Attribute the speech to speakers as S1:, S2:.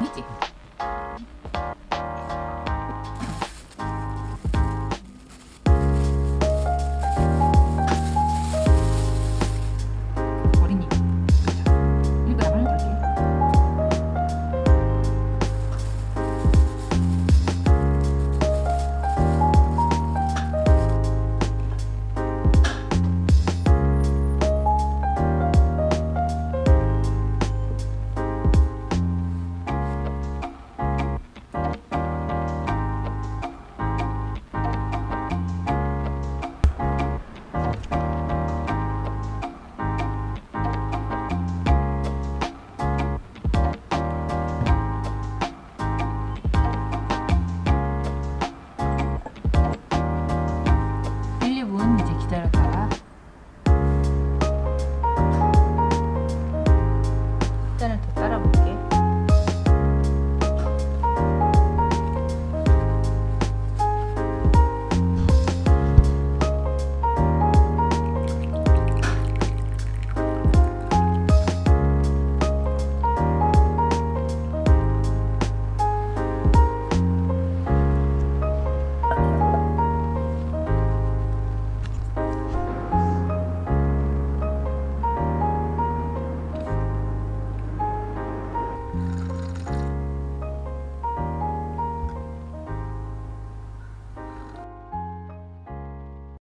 S1: Видите?